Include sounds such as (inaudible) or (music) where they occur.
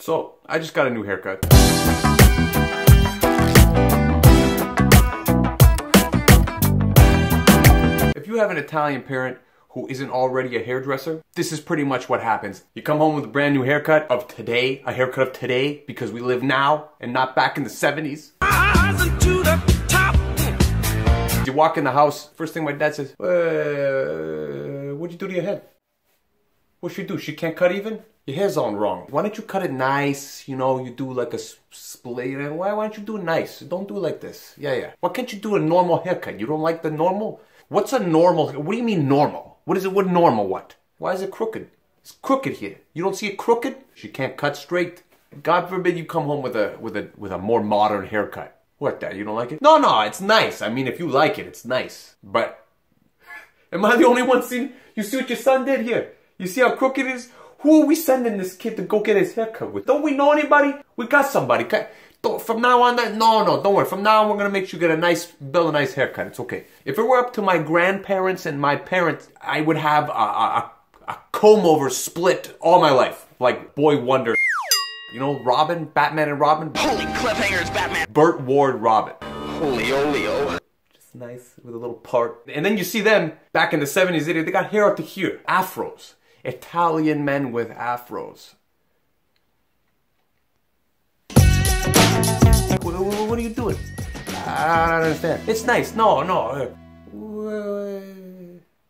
So, I just got a new haircut. If you have an Italian parent who isn't already a hairdresser, this is pretty much what happens. You come home with a brand new haircut of today, a haircut of today, because we live now and not back in the 70s. You walk in the house, first thing my dad says, uh, what'd you do to your head? What'd she do? She can't cut even? Your hair's all wrong. Why don't you cut it nice? You know, you do like a split. Why, why don't you do it nice? Don't do it like this. Yeah, yeah. Why can't you do a normal haircut? You don't like the normal? What's a normal? What do you mean normal? What is it? What normal? What? Why is it crooked? It's crooked here. You don't see it crooked? She can't cut straight. God forbid you come home with a with a with a more modern haircut. What that? You don't like it? No, no, it's nice. I mean, if you like it, it's nice. But (laughs) am I the only one seeing? You see what your son did here? You see how crooked it is? Who are we sending this kid to go get his haircut with? Don't we know anybody? We got somebody. From now on, no, no, don't worry. From now on, we're gonna make sure you get a nice, build a nice haircut. It's okay. If it were up to my grandparents and my parents, I would have a, a, a comb over split all my life, like Boy Wonder. You know, Robin, Batman and Robin. Holy cliffhangers, Batman. Burt Ward, Robin. Holy oleo. Oh. Just nice with a little part. And then you see them back in the 70s. They got hair up to here, afros. Italian men with afros. What, what, what are you doing? I don't understand. It's nice. No, no.